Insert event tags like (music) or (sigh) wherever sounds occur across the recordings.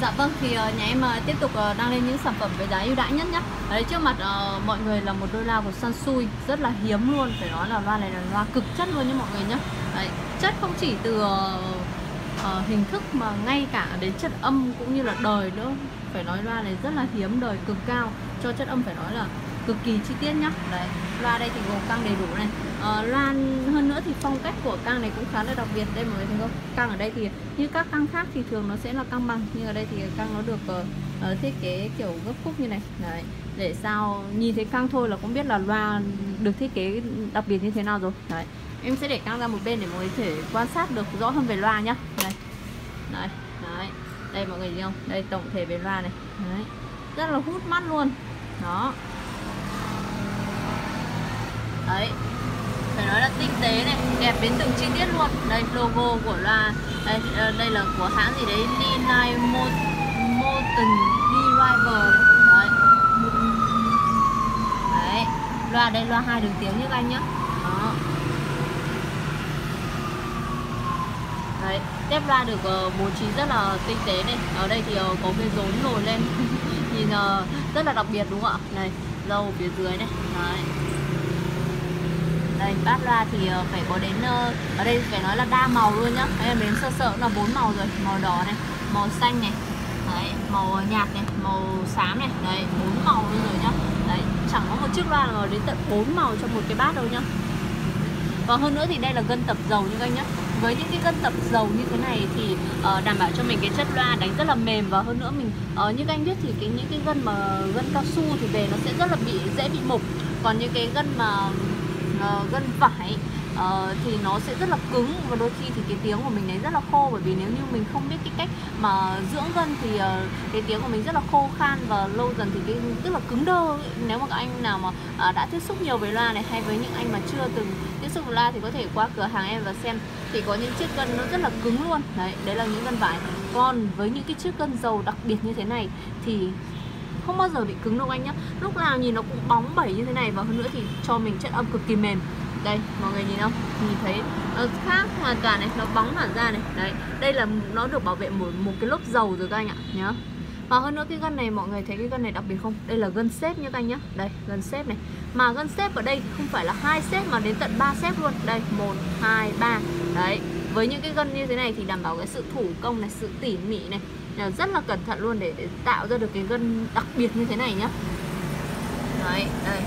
Dạ vâng, thì ờ, nhà em ờ, tiếp tục ờ, đăng lên những sản phẩm với giá ưu đãi nhất nhé Đấy, trước mặt uh, mọi người là một đôi loa của Sansui Rất là hiếm luôn, phải nói là loa này là loa cực chất luôn nhé mọi người nhé Đấy, chất không chỉ từ uh, uh, hình thức mà ngay cả đến chất âm cũng như là đời nữa. Phải nói loa này rất là hiếm, đời cực cao. Cho chất âm phải nói là cực kỳ chi tiết nhá. Đấy loa đây thì gồm căng đầy đủ này. Ờ, loa hơn nữa thì phong cách của căng này cũng khá là đặc biệt đây mọi người thấy không? Căng ở đây thì như các căng khác thì thường nó sẽ là căng bằng nhưng ở đây thì căng nó được uh, thiết kế kiểu gấp khúc như này. Đấy để sao nhìn thấy căng thôi là cũng biết là loa được thiết kế đặc biệt như thế nào rồi. Đấy em sẽ để căng ra một bên để mọi người thể quan sát được rõ hơn về loa nhá. Đây đấy đấy. Đây mọi người thấy không? Đây tổng thể về loa này. Đấy rất là hút mắt luôn. Đó đấy. Phải nói là tinh tế này đẹp đến từng chi tiết luôn. Đây logo của loa đây ờ, đây là của hãng gì đấy? Linai Moton Driver đấy. Đấy. Loa đây loa hai đường tiếng như anh nhá. Đó. Đấy. Tép loa được uh, bố trí rất là tinh tế này. Ở đây thì uh, có cái rốn nổi lên. (laughs) Nhìn uh, rất là đặc biệt đúng không ạ? Này dâu phía dưới này. Đấy đây bát loa thì ờ, phải có đến ờ, ở đây phải nói là đa màu luôn nhá. Em đến sơ sợ là bốn màu rồi. Màu đỏ này màu xanh này đấy, màu nhạt này màu xám này. Đấy bốn màu luôn rồi nhá. Đấy chẳng có một chiếc loa nào đến tận bốn màu trong một cái bát đâu nhá. Và hơn nữa thì đây là gân tập dầu như anh nhá. Với những cái gân tập dầu như thế này thì uh, đảm bảo cho mình cái chất loa đánh rất là mềm và hơn nữa mình uh, như các anh biết thì cái những cái gân mà gân cao su thì về nó sẽ rất là bị dễ bị mục. Còn những cái gân mà uh, gân vải uh, ờ, thì nó sẽ rất là cứng và đôi khi thì cái tiếng của mình đấy rất là khô bởi vì nếu như mình không biết cái cách mà dưỡng gân thì uh, cái tiếng của mình rất là khô khan và lâu dần thì cái tức là cứng đơ nếu mà các anh nào mà uh, đã tiếp xúc nhiều với loa này hay với những anh mà chưa từng tiếp xúc với loa thì có thể qua cửa hàng em và xem thì có những chiếc gân nó rất là cứng luôn. Đấy đấy là những gân vải. Còn với những cái chiếc gân dầu đặc biệt như thế này thì không bao giờ bị cứng đâu anh nhá. Lúc nào nhìn nó cũng bóng bẩy như thế này và hơn nữa thì cho mình chất âm cực kỳ mềm. Đây, mọi người nhìn không? Nhìn thấy. Nó khác hoàn toàn này, nó bóng hẳn ra này. Đấy, đây là nó được bảo vệ một một cái lớp dầu rồi các anh ạ, nhớ và hơn nữa cái gân này, mọi người thấy cái gân này đặc biệt không? Đây là gân xếp nha các anh nhá. Đây, gân xếp này. Mà gân xếp ở đây không phải là hai xếp mà đến tận 3 xếp luôn. Đây, một, hai, ba. Đấy với những cái gân như thế này thì đảm bảo cái sự thủ công này sự tỉ mỉ này rất là cẩn thận luôn để, để tạo ra được cái gân đặc biệt như thế này nhá. Đấy đây.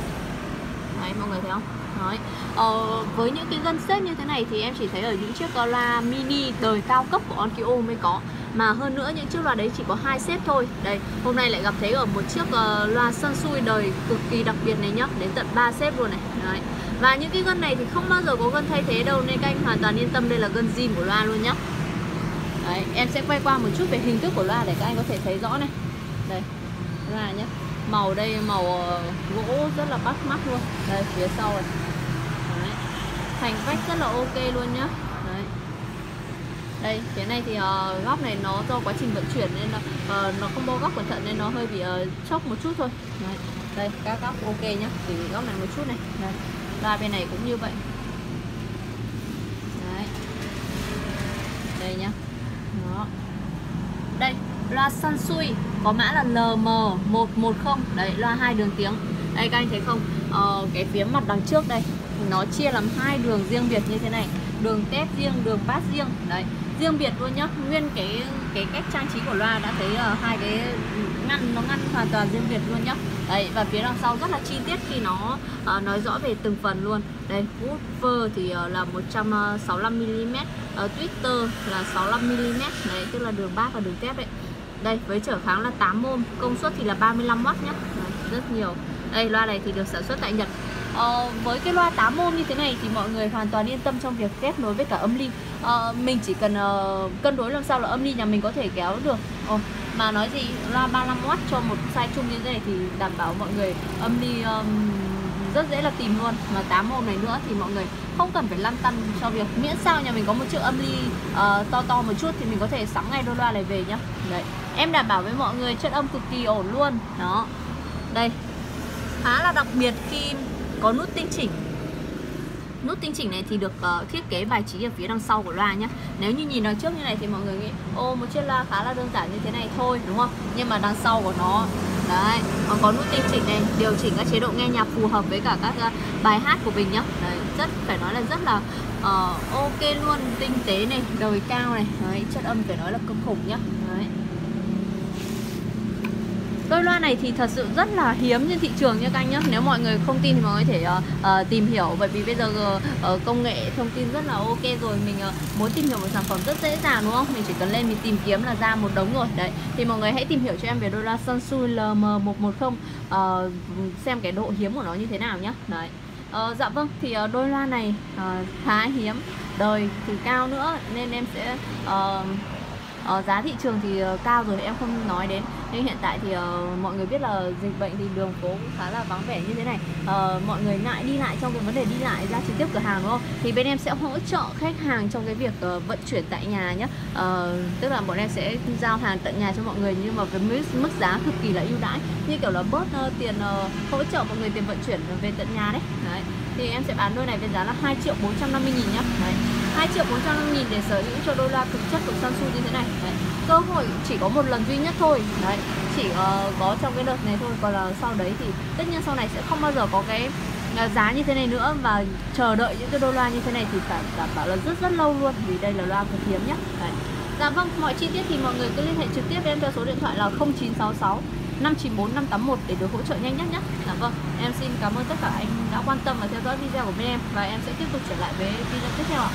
Đấy mọi người thấy không? Đấy. Ờ, với những cái gân xếp như thế này thì em chỉ thấy ở những chiếc loa mini đời cao cấp của Onkyo mới có. Mà hơn nữa những chiếc loa đấy chỉ có hai xếp thôi. Đây hôm nay lại gặp thấy ở một chiếc uh, loa Sansui đời cực kỳ đặc biệt này nhá. Đến tận 3 xếp luôn này. Đấy và những cái gân này thì không bao giờ có gân thay thế đâu nên các anh hoàn toàn yên tâm đây là gân zin của loa luôn nhá. Đấy, em sẽ quay qua một chút về hình thức của loa để các anh có thể thấy rõ này. Đây, loa nhé Màu đây màu ờ, gỗ rất là bắt mắt luôn. Đây, phía sau này. Đấy. Thành vách rất là ok luôn nhá. Đấy. Đây cái này thì uh, góc này nó do quá trình vận chuyển nên là uh, nó không bao góc cẩn thận nên nó hơi bị uh, chốc một chút thôi. Đấy đây các góc ok nhá. Chỉ góc này một chút này. Đây và bên này cũng như vậy. Đấy. đây nhá. Đó. Đây loa Sansui có mã là LM110 đấy loa hai đường tiếng. Đây các anh thấy không? Ờ, cái phía mặt đằng trước đây nó chia làm hai đường riêng biệt như thế này. Đường tép riêng đường bass riêng. Đấy riêng biệt luôn nhá. Nguyên cái cái cách trang trí của loa đã thấy uh, hai cái ngăn nó ngăn hoàn toàn riêng biệt luôn nhá. Đấy và phía đằng sau rất là chi tiết khi nó uh, nói rõ về từng phần luôn. Đây woofer thì uh, là 165 mm uh, Twitter là 65 mm đấy tức là đường bass và đường tép đấy đây với trở kháng là 8 ohm công suất thì là 35W nhá. Đấy, rất nhiều. Đây loa này thì được sản xuất tại Nhật. Ờ, với cái loa 8 ohm như thế này thì mọi người hoàn toàn yên tâm trong việc kết nối với cả âm ly. Ờ, Mình chỉ cần uh, cân đối làm sao là âm ly nhà mình có thể kéo được. Ờ, Mà nói gì loa 35W cho một size chung như thế này thì đảm bảo mọi người âm ly um, rất dễ là tìm luôn. Mà 8 ohm này nữa thì mọi người không cần phải lăn tăn cho việc Miễn sao nhà mình có một chiếc âm ly uh, to to một chút thì mình có thể sắm ngay đôi loa này về nhá. Đấy, em đảm bảo với mọi người chất âm cực kỳ ổn luôn. Đó, đây khá là đặc biệt khi có nút tinh chỉnh. Nút tinh chỉnh này thì được uh, thiết kế bài trí ở phía đằng sau của loa nhé nếu như nhìn đằng trước như này thì mọi người nghĩ ô một chiếc loa khá là đơn giản như thế này thôi đúng không? Nhưng mà đằng sau của nó đấy còn có nút tinh chỉnh này điều chỉnh các chế độ nghe nhạc phù hợp với cả các uh, bài hát của mình nhá. Đấy rất phải nói là rất là uh, ok luôn tinh tế này đời cao này. Đấy chất âm phải nói là cực khủng nhá. Đấy. Đôi loa này thì thật sự rất là hiếm trên thị trường nha các anh nhé Nếu mọi người không tin thì mọi người có thể uh, uh, tìm hiểu. Bởi vì bây giờ uh, công nghệ thông tin rất là ok rồi. Mình uh, muốn tìm hiểu một sản phẩm rất dễ dàng đúng không? Mình chỉ cần lên mình tìm kiếm là ra một đống rồi. Đấy, thì mọi người hãy tìm hiểu cho em về đôi loa Sunsu LM110 uh, Xem cái độ hiếm của nó như thế nào nhé Đấy. Uh, dạ vâng, thì uh, đôi loa này uh, khá hiếm. Đời thì cao nữa Nên em sẽ uh, uh, giá thị trường thì uh, cao rồi em không nói đến. Nhưng hiện tại thì uh, mọi người biết là dịch bệnh thì đường phố cũng khá là vắng vẻ như thế này. Uh, mọi người ngại đi lại trong cái vấn đề đi lại ra trực tiếp cửa hàng đúng không? Thì bên em sẽ hỗ trợ khách hàng trong cái việc uh, vận chuyển tại nhà nhé uh, tức là bọn em sẽ giao hàng tận nhà cho mọi người nhưng mà với mức, mức giá cực kỳ là ưu đãi. Như kiểu là bớt uh, tiền uh, hỗ trợ mọi người tiền vận chuyển về tận nhà đấy, đấy thì em sẽ bán đôi này với giá là 2 triệu 450 nghìn nhá. Đấy. 2 triệu 450 nghìn để sở hữu cho đô la cực chất của Samsung như thế này đấy. cơ hội chỉ có một lần duy nhất thôi đấy chỉ uh, có trong cái đợt này thôi còn là sau đấy thì tất nhiên sau này sẽ không bao giờ có cái ờ, giá như thế này nữa và chờ đợi những cái đô la như thế này thì phải đảm bảo là rất rất lâu luôn vì đây là loa cực hiếm nhá đấy. Dạ vâng, mọi chi tiết thì mọi người cứ liên hệ trực tiếp với em theo số điện thoại là 0966 594 581 để được hỗ trợ nhanh nhất nhé. Dạ vâng, em xin cảm ơn tất cả anh đã quan tâm và theo dõi video của bên em và em sẽ tiếp tục trở lại với video tiếp theo ạ.